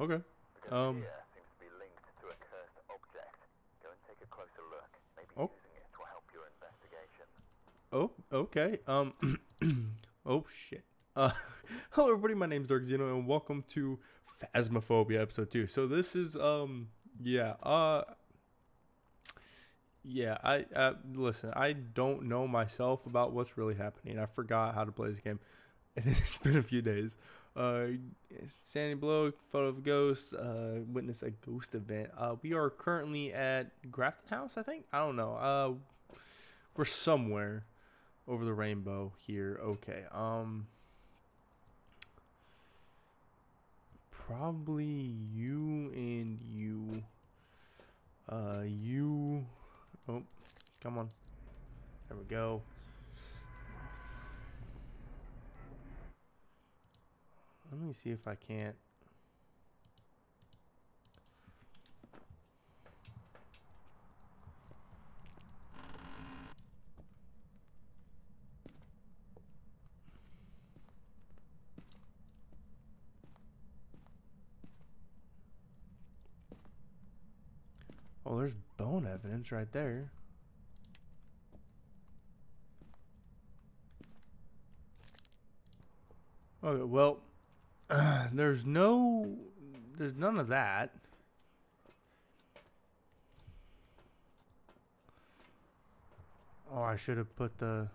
Okay. Um. seems to be linked to a cursed object. Go and take a closer look. Maybe Oh. using it will help your investigation. Oh, okay. Um. oh shit. Uh, hello everybody. My name's Dark Zino, and welcome to Phasmophobia episode two. So this is um. Yeah. Uh. Yeah. I. Uh, listen. I don't know myself about what's really happening. I forgot how to play this game, and it's been a few days. Uh, Sandy Blow, photo of a ghost. Uh, witness a ghost event. Uh, we are currently at Grafton House. I think. I don't know. Uh, we're somewhere over the rainbow here. Okay. Um probably you and you uh you oh come on. There we go. Let me see if I can't Oh, there's bone evidence right there. Okay, well, there's no, there's none of that. Oh, I should have put the.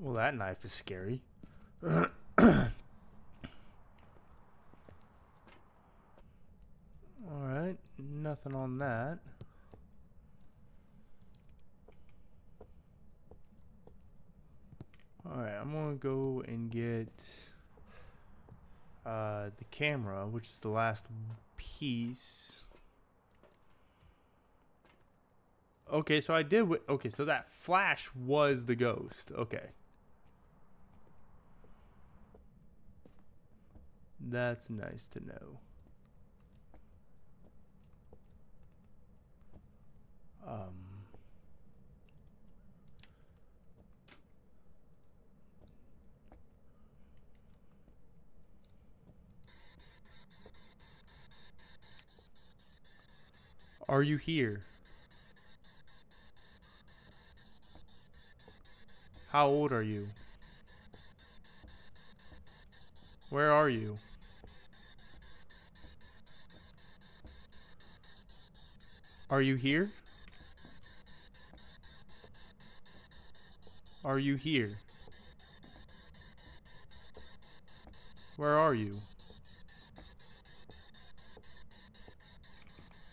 Well, that knife is scary. Alright, nothing on that. Alright, I'm gonna go and get uh, the camera, which is the last piece. Okay, so I did. Okay, so that flash was the ghost. Okay. That's nice to know. Um. Are you here? How old are you? Where are you? Are you here? Are you here? Where are you?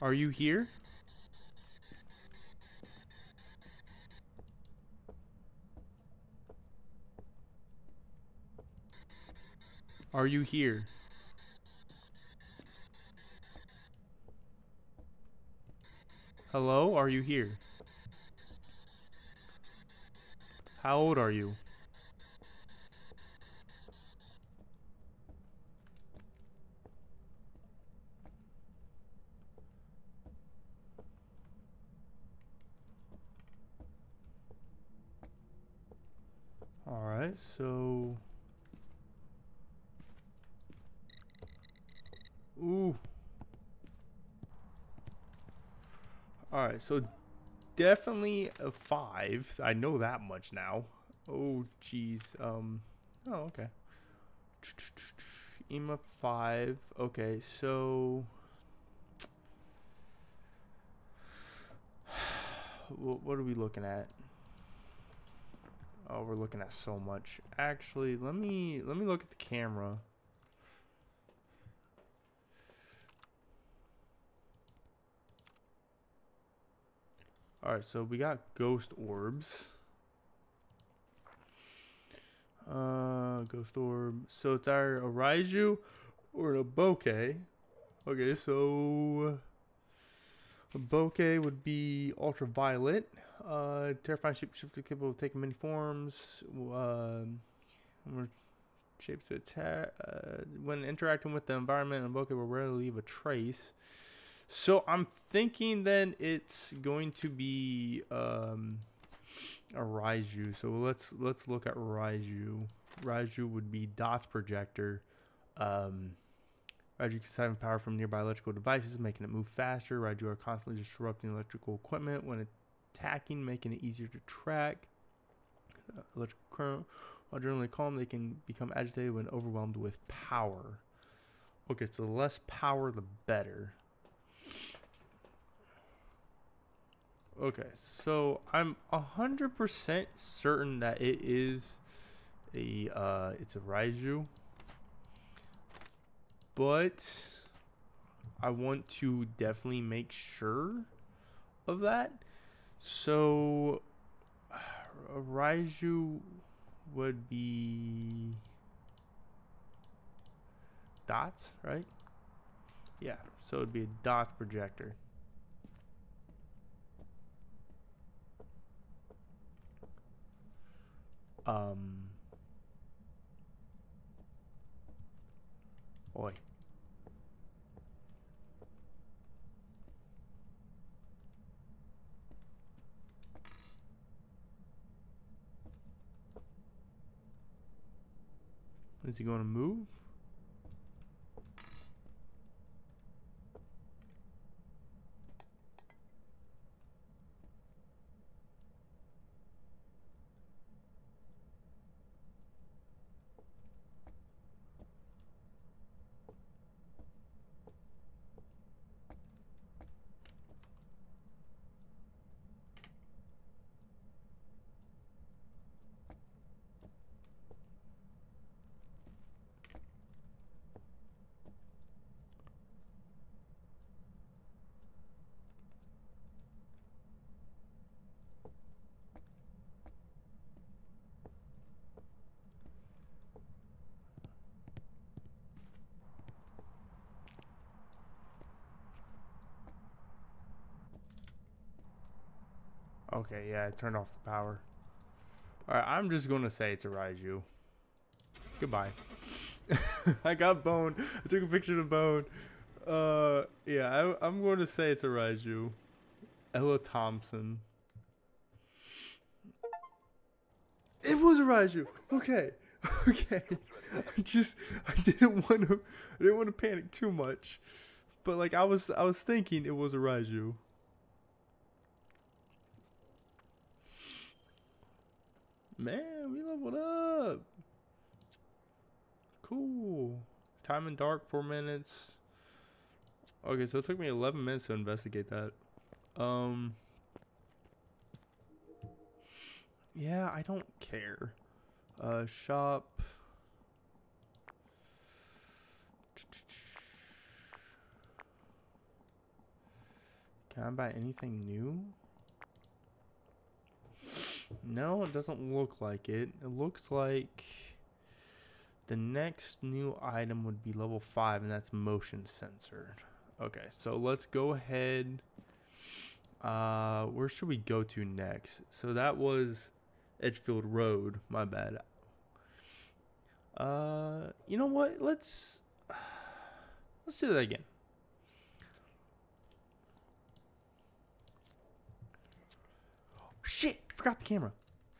Are you here? Are you here? Hello, are you here? How old are you? Alright, so. Alright, so definitely a five. I know that much now. Oh, jeez. Um. Oh, okay. EMF five. Okay, so. What are we looking at? Oh, we're looking at so much. Actually, let me let me look at the camera. All right, so we got ghost orbs. Uh, ghost orb. So it's our Araiju or a Obake. Okay, so a Obake would be ultraviolet. Uh, terrifying shapeshifter capable of taking many forms. Um, we're shapes to attack. Uh, when interacting with the environment, a Obake will rarely leave a trace. So I'm thinking then it's going to be um, a Raiju. So let's let's look at Raiju. Raiju would be DOTS projector. Um, Raiju can siphon power from nearby electrical devices, making it move faster. Raiju are constantly disrupting electrical equipment when attacking, making it easier to track. Uh, electrical current, while generally calm, they can become agitated when overwhelmed with power. Okay, so the less power, the better. Okay, so I'm hundred percent certain that it is a uh, it's a Raiju, but I want to definitely make sure of that. So a Raiju would be dots, right? Yeah, so it'd be a dots projector. Um. Oi. Is he going to move? Okay, yeah, I turned off the power. Alright, I'm just gonna say it's a Raiju. Goodbye. I got Bone. I took a picture of Bone. Uh, yeah, I, am going to say it's a Raiju. Ella Thompson. It was a Raiju. Okay. Okay. I just I didn't want to I didn't want to panic too much. But like I was I was thinking it was a Raiju. Man, we leveled up. Cool. Time in dark, four minutes. Okay, so it took me 11 minutes to investigate that. Um. Yeah, I don't care. Uh, shop. Can I buy anything new? No, it doesn't look like it. It looks like the next new item would be level 5, and that's motion sensor. Okay, so let's go ahead. Uh, where should we go to next? So that was Edgefield Road. My bad. Uh, you know what? Let's let's do that again. Shit! Forgot the camera.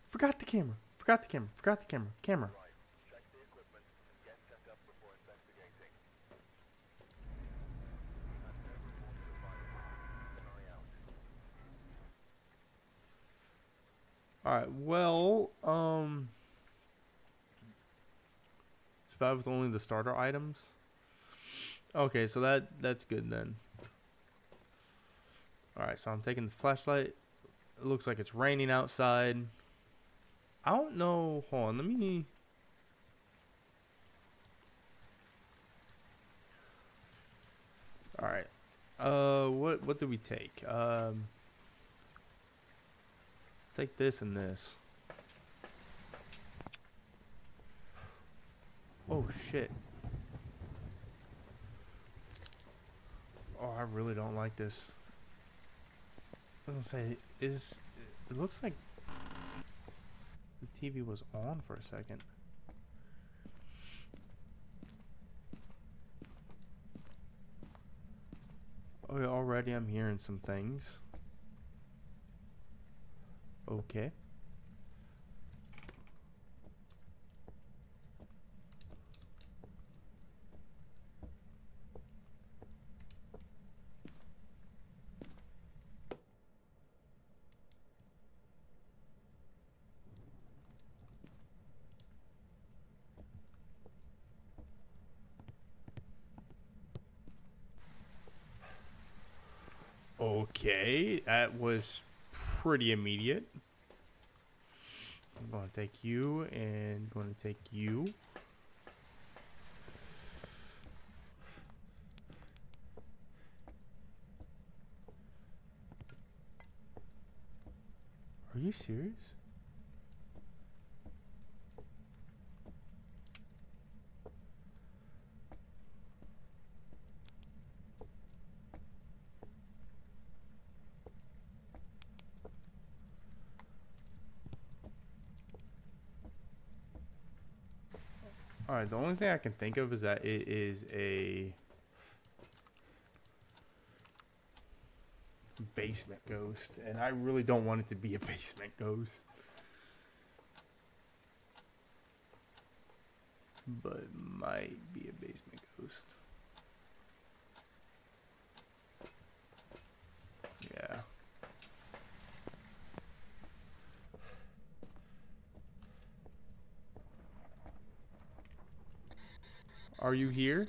Forgot the camera. Forgot the camera. Forgot the camera. Camera. Alright, well, um... Survive with only the starter items? Okay, so that that's good then. Alright, so I'm taking the flashlight. It looks like it's raining outside. I don't know. Hold on, let me... Alright. Uh, what, what do we take? Um... Let's take this and this. Oh shit. Oh, I really don't like this. I was gonna say is it looks like the TV was on for a second. Oh, already I'm hearing some things. Okay. Okay, that was pretty immediate. I'm going to take you and I'm going to take you. Are you serious? Alright, the only thing I can think of is that it is a basement ghost, and I really don't want it to be a basement ghost. But it might be a basement ghost. Yeah. Are you here?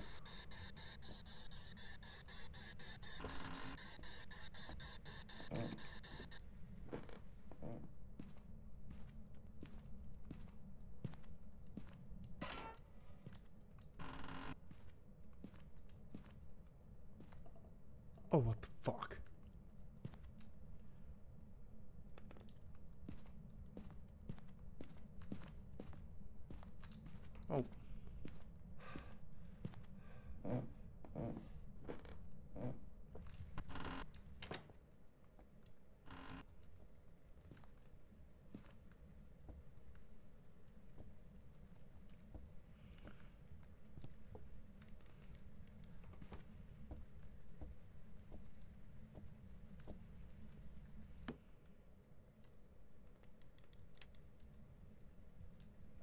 Oh, what the fuck?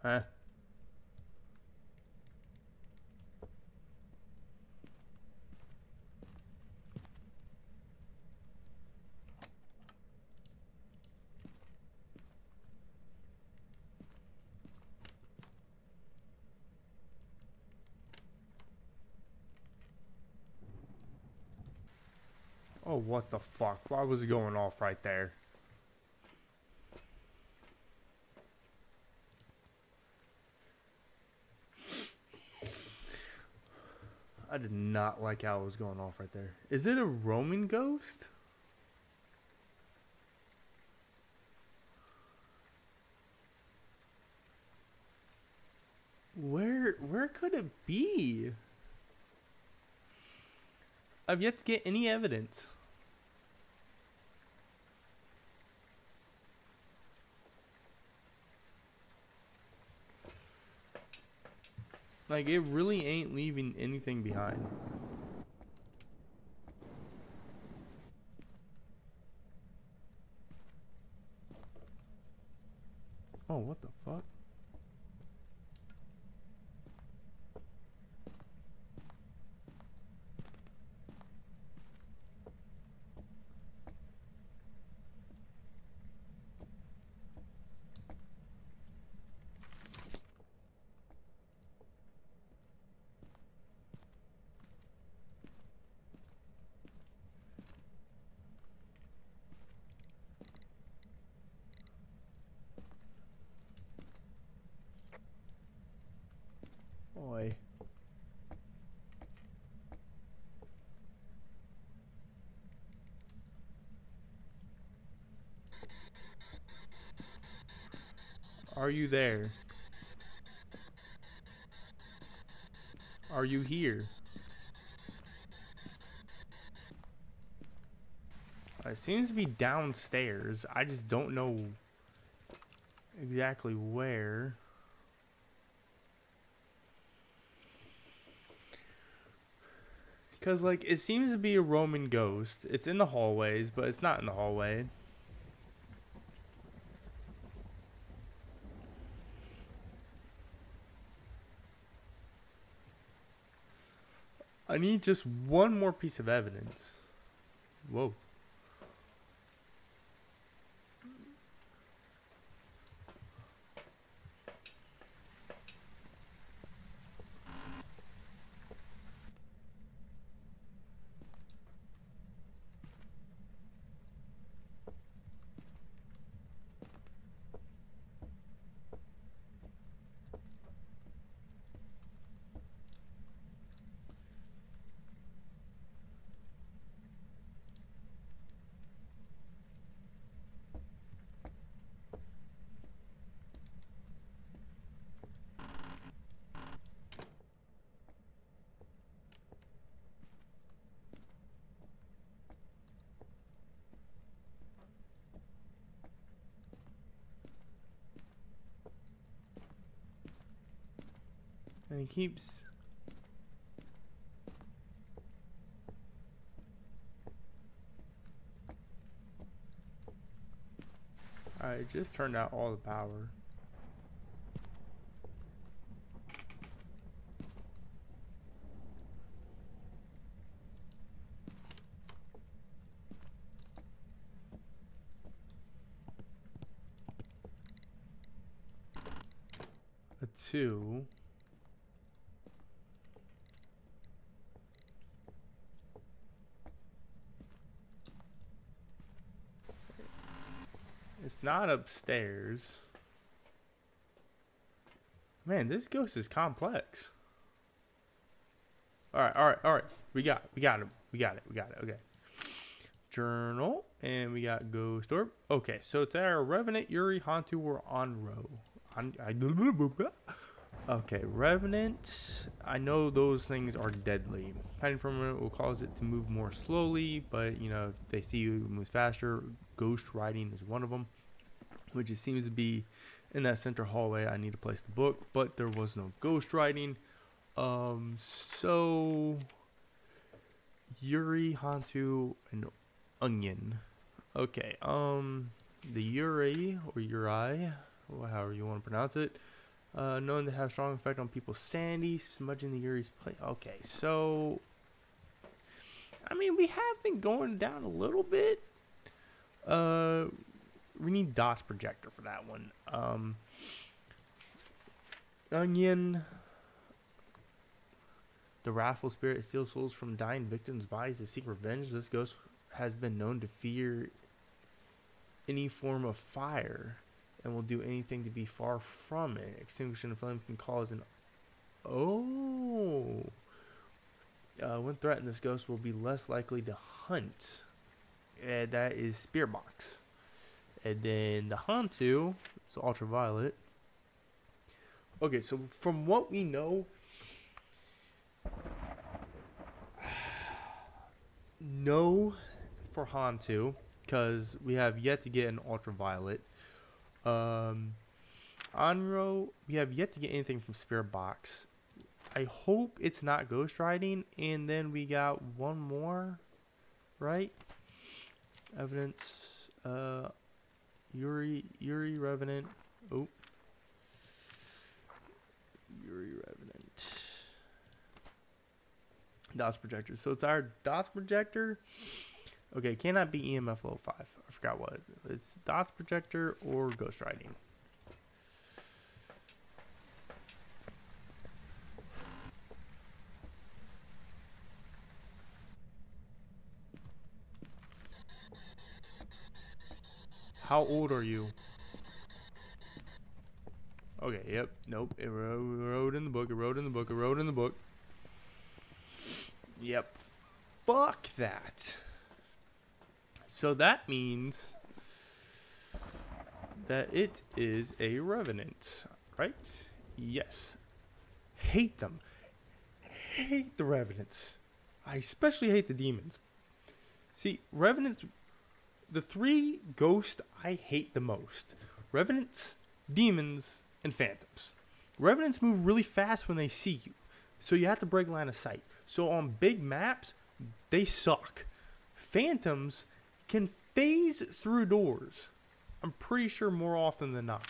Huh? Oh, what the fuck? Why was it going off right there? Did not like how it was going off right there. Is it a roaming ghost? Where where could it be? I've yet to get any evidence. Like it really ain't leaving anything behind. Oh, what the fuck? Are you there? Are you here? Uh, it seems to be downstairs. I just don't know exactly where. Because, like, it seems to be a Roman ghost. It's in the hallways, but it's not in the hallway. I need just one more piece of evidence. Whoa. And he keeps. I just turned out all the power. A two. Not upstairs. Man, this ghost is complex. All right, all right, all right. We got, we got him. We got it. We got it. Okay. Journal, and we got Ghost Orb. Okay, so it's our Revenant, Yuri, Hantu, or Onro. On, okay, Revenant. I know those things are deadly. Hiding from it will cause it to move more slowly, but you know if they see you move faster. Ghost writing is one of them, which it seems to be in that center hallway. I need to place the book, but there was no ghost writing. Um, so Yuri, Hantu, and Onion. Okay, um, the Yuri or Uri, or however you want to pronounce it, uh, known to have strong effect on people. sanity, smudging the Yuri's plate. Okay, so I mean, we have been going down a little bit. Uh, we need DOTS projector for that one. Um, Onion. The wrathful spirit steals souls from dying victims' bodies to seek revenge. This ghost has been known to fear any form of fire and will do anything to be far from it. Extinguishing the flame can cause an. Oh. Uh, when threatened, this ghost will be less likely to hunt. And that is Spirit Box. And then the Hantu is Ultraviolet. Okay, so from what we know, no for Hantu because we have yet to get an Ultraviolet. Um, Onro, we have yet to get anything from Spirit Box. I hope it's not Ghost Writing. And then we got one more, right? Evidence. Uh, Yuri, Yuri Revenant. Oh. Yuri Revenant. DOTS projector. So it's our DOTS projector. Okay, cannot be EMF level 5. I forgot what. It's DOTS projector or Ghost Writing. How old are you? Okay, yep, nope. It wrote, in the book, it wrote in the book, it wrote in the book. Yep. Fuck that. So that means that it is a revenant, right? Yes. Hate them. Hate the revenants. I especially hate the demons. See, revenants the three ghosts I hate the most Revenants, Demons, and Phantoms. Revenants move really fast when they see you, so you have to break line of sight. So on big maps, they suck. Phantoms can phase through doors. I'm pretty sure more often than not.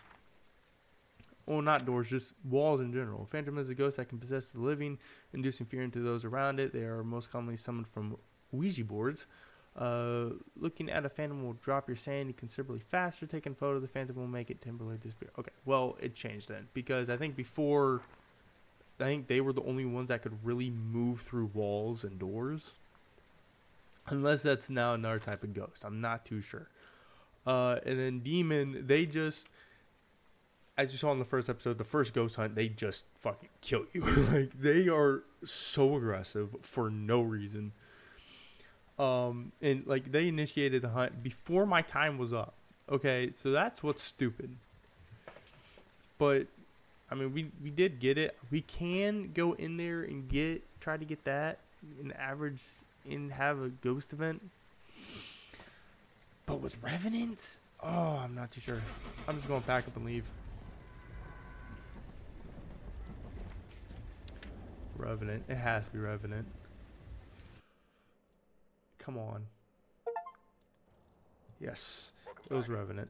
Well, not doors, just walls in general. Phantom is a ghost that can possess the living, inducing fear into those around it. They are most commonly summoned from Ouija boards. Uh, looking at a phantom will drop your sanity considerably faster. Taking photo of the phantom will make it temporarily disappear. Okay, well, it changed then because I think before, I think they were the only ones that could really move through walls and doors. Unless that's now another type of ghost. I'm not too sure. Uh, and then demon, they just, as you saw in the first episode, the first ghost hunt, they just fucking kill you. like they are so aggressive for no reason. Um, and like they initiated the hunt before my time was up. Okay, so that's what's stupid. But I mean, we we did get it. We can go in there and get try to get that an average and have a ghost event. But with revenants, oh, I'm not too sure. I'm just going to pack up and leave. Revenant. It has to be Revenant. Come on. Yes. It was back. Revenant.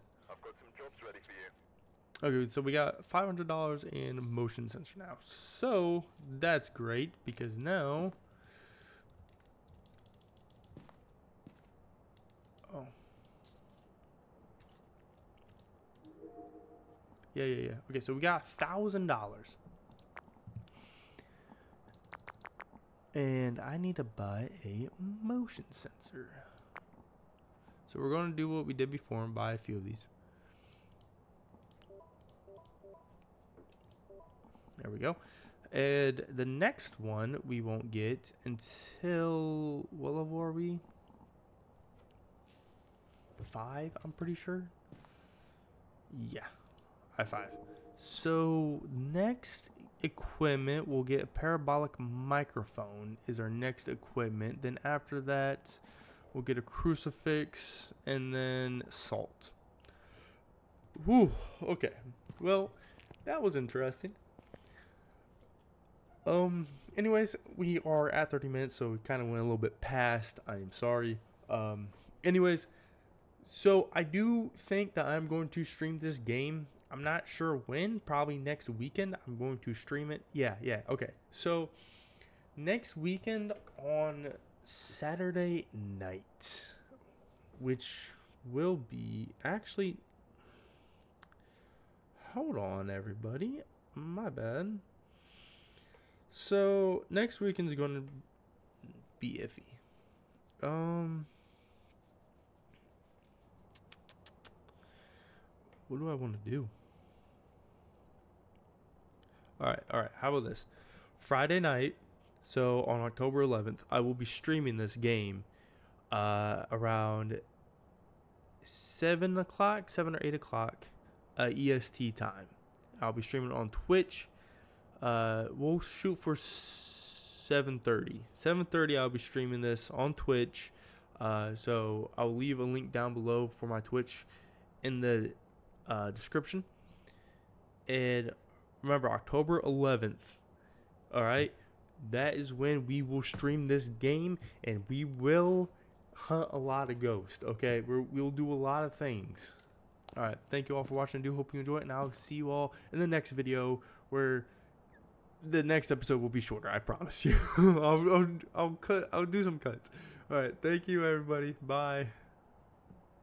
Okay, so we got $500 in motion sensor now. So that's great because now. Oh. Yeah, yeah, yeah. Okay, so we got $1,000. And I need to buy a motion sensor. So we're going to do what we did before and buy a few of these. There we go. And the next one we won't get until what level are we? Five, I'm pretty sure. Yeah, I five. So next equipment we'll get a parabolic microphone is our next equipment. Then after that we'll get a crucifix and then salt. Whew, okay. Well, that was interesting. Um, anyways, we are at 30 minutes, so we kind of went a little bit past. I am sorry. Um, anyways, so I do think that I'm going to stream this game. I'm not sure when, probably next weekend. I'm going to stream it. Yeah, yeah, okay. So, next weekend on Saturday night, which will be actually. Hold on, everybody. My bad. So next weekend's going to be iffy. Um, what do I want to do? All right, all right. How about this? Friday night, so on October 11th, I will be streaming this game uh, around seven o'clock, seven or eight o'clock uh, EST time. I'll be streaming on Twitch. Uh, we'll shoot for 7:30. 7:30. I'll be streaming this on Twitch. Uh, so I'll leave a link down below for my Twitch in the uh, description. And remember, October 11th. All right, that is when we will stream this game, and we will hunt a lot of ghosts. Okay, We're, we'll do a lot of things. All right, thank you all for watching. I do hope you enjoy it, and I'll see you all in the next video where the next episode will be shorter. I promise you. I'll, I'll, I'll cut. I'll do some cuts. All right. Thank you, everybody. Bye.